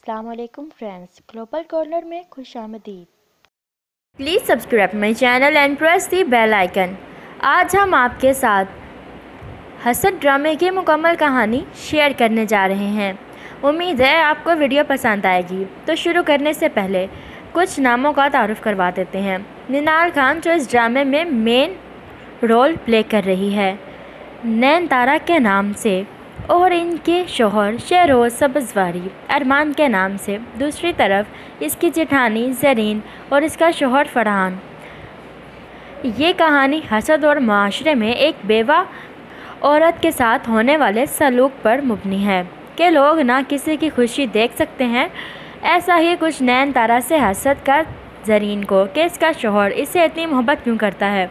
السلام علیکم friends, global corner میں خوش آمدید۔ Please subscribe my channel and press the bell icon. آج ہم آپ کے ساتھ حسد ڈرامے کی مکمل کہانی شیئر کرنے جا رہے ہیں۔ امید ہے آپ کو ویڈیو پسند آئے گی۔ تو شروع کرنے سے پہلے کچھ ناموں کا تعارف کروا دیتے ہیں۔ نینال خان، جو اس ڈرامے میں مین رول پلے کر رہی ہے نین تارا کے نام سے اور ان کے شوہر شہروز سبزواری، ارمان کے نام سے۔ دوسری طرف اس کی جٹھانی زرین اور اس کا شوہر فرحان۔ یہ کہانی حسد اور معاشرے میں ایک بیوہ عورت کے ساتھ ہونے والے سلوک پر مبنی ہے۔ کہ لوگ نہ کسی کی خوشی دیکھ سکتے ہیں، ایسا ہی کچھ نین تارا سے حسد کا زرین کو کہ اس کا شوہر اس سے اتنی محبت کیوں کرتا ہے۔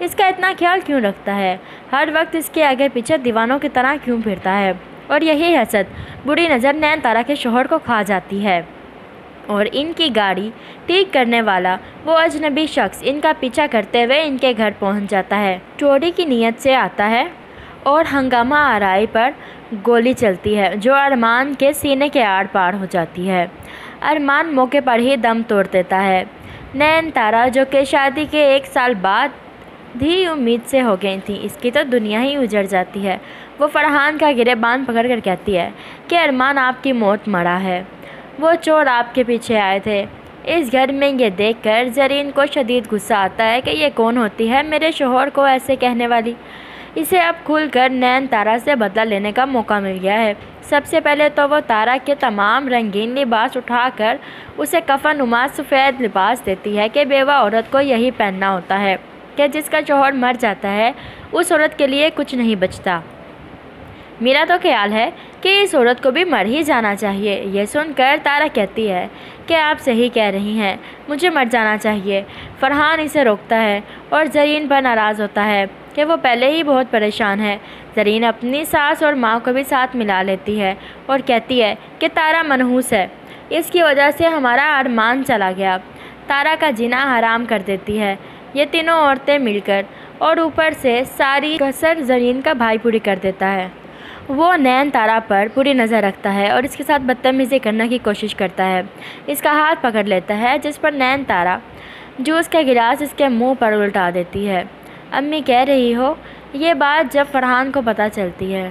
اس کا اتنا خیال کیوں رکھتا ہے؟ ہر وقت اس کے آگے پیچھے دیوانوں کی طرح کیوں پھرتا ہے؟ اور یہی حسد بری نظر نین تارا کے شوہر کو کھا جاتی ہے۔ اور ان کی گاڑی ٹھیک کرنے والا وہ اجنبی شخص ان کا پیچھا کرتے ہوئے ان کے گھر پہنچ جاتا ہے۔ چوری کی نیت سے آتا ہے اور ہنگامہ آرائی پر گولی چلتی ہے، جو ارمان کے سینے کے آڑ پار ہو جاتی ہے۔ ارمان موقع پر ہی دم توڑ دیتا ہے۔ نین تارا، جو کہ شادی کے ایک سال بعد دھی امید سے ہو گئی تھی اس کی تو دنیا ہی اجڑ جاتی ہے۔ وہ فرحان کا گرے بان پکڑ کر کہتی ہے کہ ارمان آپ کی موت مرا ہے۔ وہ چور آپ کے پیچھے آئے تھے۔ اس گھر میں یہ دیکھ کر زرین کو شدید غصہ آتا ہے کہ یہ کون ہوتی ہے میرے شوہر کو ایسے کہنے والی۔ اسے اب کھل کر نین تارا سے بدلہ لینے کا موقع مل گیا ہے۔ سب سے پہلے تو وہ تارا کے تمام رنگین لباس اٹھا کر اسے کفن نما سفید لباس دیتی ہے کہ بیوہ عورت کو یہی پہننا ہوتا ہے۔ کہ جس کا شوہر مر جاتا ہے، اس عورت کے لیے کچھ نہیں بچتا۔ میرا تو خیال ہے کہ اس عورت کو بھی مر ہی جانا چاہیے۔ یہ سن کر تارا کہتی ہے کہ آپ صحیح کہہ رہی ہیں، مجھے مر جانا چاہیے۔ فرحان اسے روکتا ہے اور زرین پر ناراض ہوتا ہے کہ وہ پہلے ہی بہت پریشان ہے۔ زرین اپنی ساس اور ماں کو بھی ساتھ ملا لیتی ہے اور کہتی ہے کہ تارا منحوس ہے۔ اس کی وجہ سے ہمارا ارمان چلا گیا۔ تارا کا جینا حرام کر دیتی ہے۔ یہ تینوں عورتیں مل کر اور اوپر سے ساری کثر زرین کا بھائی پوری کر دیتا ہے۔ وہ نین تارا پر پوری نظر رکھتا ہے اور اس کے ساتھ بدتمیزی کرنے کی کوشش کرتا ہے۔ اس کا ہاتھ پکڑ لیتا ہے، جس پر نین تارا جو اس کا گلاس اس کے منہ پر الٹا دیتی ہے۔ امی کہہ رہی ہو، یہ بات جب فرحان کو پتہ چلتی ہے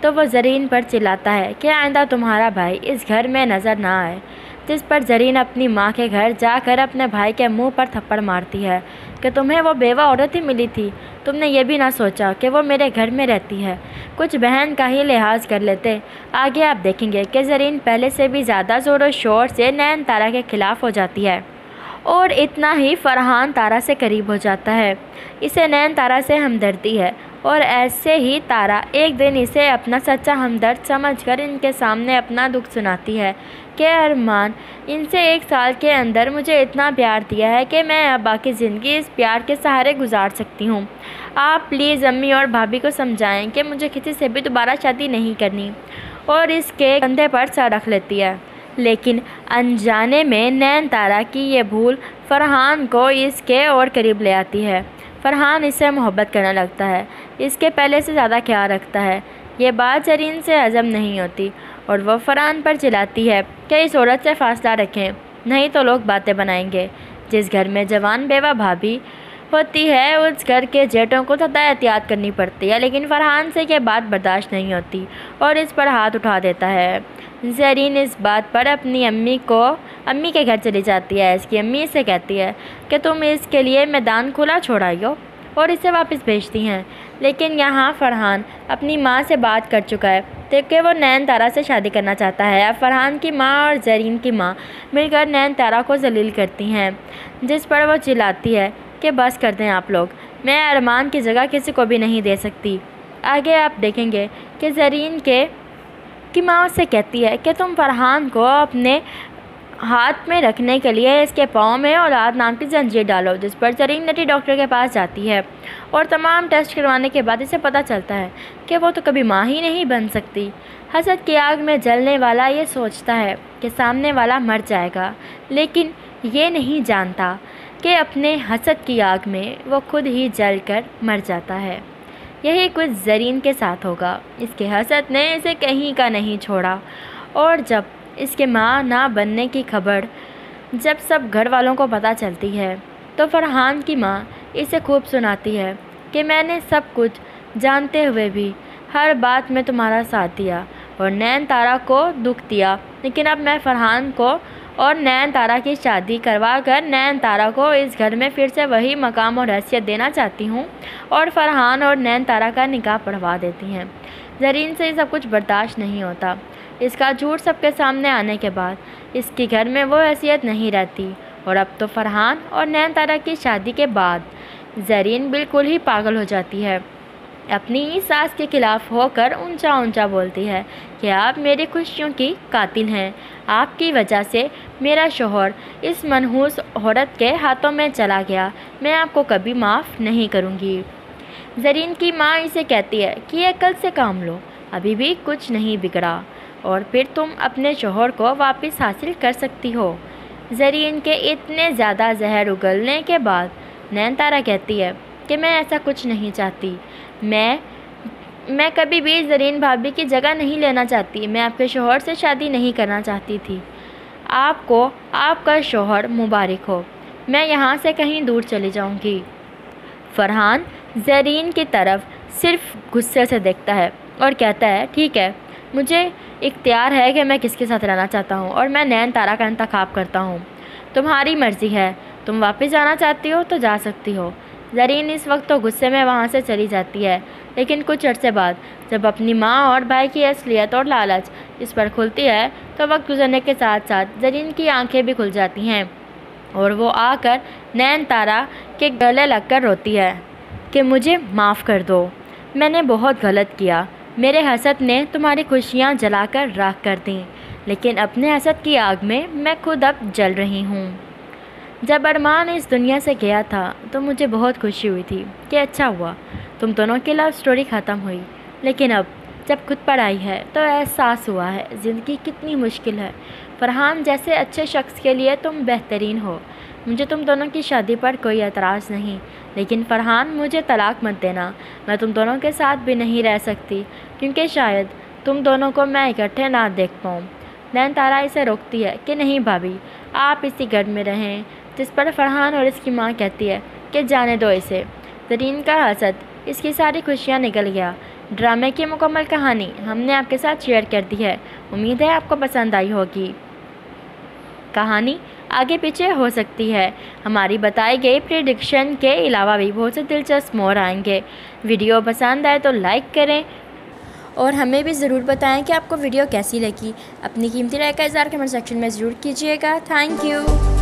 تو وہ زرین پر چلاتا ہے کہ آئندہ تمہارا بھائی اس گھر میں نظر نہ آئے، جس پر زرین اپنی ماں کے گھر جا کر اپنے بھائی کے منہ پر تھپڑ مارتی ہے۔ کہ تمہیں وہ بیوہ عورت ہی ملی تھی۔ تم نے یہ بھی نہ سوچا کہ وہ میرے گھر میں رہتی ہے۔ کچھ بہن کا ہی لحاظ کر لیتے۔ آگے آپ دیکھیں گے کہ زرین پہلے سے بھی زیادہ زور و شور سے نین تارہ کے خلاف ہو جاتی ہے اور اتنا ہی فرحان تارہ سے قریب ہو جاتا ہے۔ اسے نین تارہ سے ہمدردی ہے۔ اور ایسے ہی تارا ایک دن اسے اپنا سچا ہمدرد سمجھ کر ان کے سامنے اپنا دکھ سناتی ہے کہ ارمان، ان سے ایک سال کے اندر مجھے اتنا پیار دیا ہے کہ میں اب باقی زندگی اس پیار کے سہارے گزار سکتی ہوں۔ آپ پلیز امی اور بھابھی کو سمجھائیں کہ مجھے کسی سے بھی دوبارہ شادی نہیں کرنی اور اس کے کندھے پر سر رکھ لیتی ہے۔ لیکن انجانے میں نین تارا کی یہ بھول فرحان کو اس کے اور قریب لے آتی ہے۔ فرحان اس سے محبت کرنے لگتا ہے۔ اس کے پہلے سے زیادہ خیال رکھتا ہے۔ یہ بات زرین سے عزم نہیں ہوتی اور وہ فرحان پر چلاتی ہے کہ اس عورت سے فاصلہ رکھیں۔ نہیں تو لوگ باتیں بنائیں گے۔ جس گھر میں جوان بیوہ بھابھی ہوتی ہے، اس گھر کے جیٹوں کو زیادہ احتیاط کرنی پڑتی ہے، لیکن فرحان سے یہ بات برداشت نہیں ہوتی اور اس پر ہاتھ اٹھا دیتا ہے۔ زرین اس بات پر اپنی امی کو، امی کے گھر چلی جاتی ہے۔ اس کی امی سے کہتی ہے کہ تم اس کے لیے میدان کھلا چھوڑائی ہو اور اسے واپس بھیجتی ہیں۔ لیکن یہاں فرحان اپنی ماں سے بات کر چکا ہے کہ وہ نین تارا سے شادی کرنا چاہتا ہے۔ اب فرحان کی ماں اور زرین کی ماں مل کر نین تارا کو ذلیل کرتی ہیں، جس پر وہ چلاتی ہے کہ بس کر دیں آپ لوگ۔ میں ارمان کی جگہ کسی کو بھی نہیں دے سکتی۔ آگے آپ دیکھیں گے کہ زرین کے کی ماں اس سے کہتی ہے کہ تم فرحان کو اپنے ہاتھ میں رکھنے کے لیے اس کے پاؤں میں اولاد نام کی زنجیر ڈالو، جس پر زرین نٹی ڈاکٹر کے پاس جاتی ہے اور تمام ٹیسٹ کروانے کے بعد اسے پتہ چلتا ہے کہ وہ تو کبھی ماں ہی نہیں بن سکتی۔ حسد کی آگ میں جلنے والا یہ سوچتا ہے کہ سامنے والا مر جائے گا، لیکن یہ نہیں جانتا کہ اپنے حسد کی آگ میں وہ خود ہی جل کر مر جاتا ہے۔ یہی کچھ زرین کے ساتھ ہوگا۔ اس کے حسد نے اسے کہیں کا نہیں چھوڑا اور جب اس کے ماں نہ بننے کی خبر۔ جب سب گھر والوں کو پتہ چلتی ہے، تو فرحان کی ماں اسے خوب سناتی ہے کہ میں نے سب کچھ جانتے ہوئے بھی ہر بات میں تمہارا ساتھ دیا اور نین تارا کو دکھ دیا۔ لیکن اب میں فرحان کو اور نین تارا کی شادی کروا کر نین تارا کو اس گھر میں پھر سے وہی مقام اور حیثیت دینا چاہتی ہوں اور فرحان اور نین تارا کا نکاح پڑھوا دیتی ہیں۔ زرین سے یہ سب کچھ برداشت نہیں ہوتا۔ اس کا جھوٹ سب کے سامنے آنے کے بعد۔ اس کے گھر میں وہ حیثیت نہیں رہتی۔ اور اب تو فرحان اور نین تارا کی شادی کے بعد زرین بالکل ہی پاگل ہو جاتی ہے۔ اپنی ہی ساس کے خلاف ہو کر اونچا اونچا بولتی ہے کہ آپ میری خوشیوں کی قاتل ہیں۔ آپ کی وجہ سے میرا شوہر اس منحوس عورت کے ہاتھوں میں چلا گیا۔ میں آپ کو کبھی معاف نہیں کروں گی۔ زرین کی ماں اسے کہتی ہے کہ یہ کل سے کام لو۔ ابھی بھی کچھ نہیں بگڑا۔ اور پھر تم اپنے شوہر کو واپس حاصل کر سکتی ہو۔ زرین کے اتنے زیادہ زہر اگلنے کے بعد نین تارا کہتی ہے کہ میں ایسا کچھ نہیں چاہتی۔ میں میں کبھی بھی زرین بھابھی کی جگہ نہیں لینا چاہتی۔ میں آپ کے شوہر سے شادی نہیں کرنا چاہتی تھی۔ آپ کو، آپ کا شوہر مبارک ہو۔ میں یہاں سے کہیں دور چلی جاؤں گی۔ فرحان زرین کی طرف صرف غصے سے دیکھتا ہے اور کہتا ہے، ٹھیک ہے۔ مجھے اختیار ہے کہ میں کس کے ساتھ رہنا چاہتا ہوں اور میں نین تارا کا انتخاب کرتا ہوں۔ تمہاری مرضی ہے، تم واپس جانا چاہتی ہو تو جا سکتی ہو۔ زرین اس وقت تو غصے میں وہاں سے چلی جاتی ہے، لیکن کچھ عرصے بعد، جب اپنی ماں اور بھائی کی اصلیت اور لالچ اس پر کھلتی ہے، تو وقت گزرنے کے ساتھ ساتھ زرین کی آنکھیں بھی کھل جاتی ہیں اور وہ آ کر نین تارا کے گلے لگ کر روتی ہے کہ مجھے معاف کر دو۔ میں نے بہت غلط کیا۔ میرے حسد نے تمہاری خوشیاں جلا کر راکھ کر دیں، لیکن اپنے حسد کی آگ میں میں خود اب جل رہی ہوں۔ جب ارمان اس دنیا سے گیا تھا تو مجھے بہت خوشی ہوئی تھی کہ اچھا ہوا، تم دونوں کی لو سٹوری ختم ہوئی۔ لیکن اب جب خود پر آئی ہے تو احساس ہوا ہے زندگی کتنی مشکل ہے۔ فرحان جیسے اچھے شخص کے لیے تم بہترین ہو۔ مجھے تم دونوں کی شادی پر کوئی اعتراض نہیں، لیکن فرحان مجھے طلاق مت دینا۔ میں تم دونوں کے ساتھ بھی نہیں رہ سکتی، کیونکہ شاید تم دونوں کو میں اکٹھے نہ دیکھ پاؤں۔ نین تارا اسے روکتی ہے کہ نہیں بھابھی، آپ اسی گھر میں رہیں۔ جس پر فرحان اور اس کی ماں کہتی ہے کہ جانے دو اسے۔ زرین کا حسد، اس کی ساری خوشیاں نکل گیا۔ ڈرامے کی مکمل کہانی ہم نے آپ کے ساتھ شیئر کر دی ہے۔ امید ہے آپ کو پسند آئی ہوگی۔ کہانی آگے پیچھے ہو سکتی ہے۔ ہماری بتائی گئی پریڈکشن کے علاوہ بھی بہت سے دلچسپ مور آئیں گے۔ ویڈیو پسند آئے تو لائک کریں۔ اور ہمیں بھی ضرور بتائیں کہ آپ کو ویڈیو کیسی لگی۔ اپنی قیمتی رائے کا اظہار کمنٹ سیکشن میں ضرور کیجیے گا۔ Thank you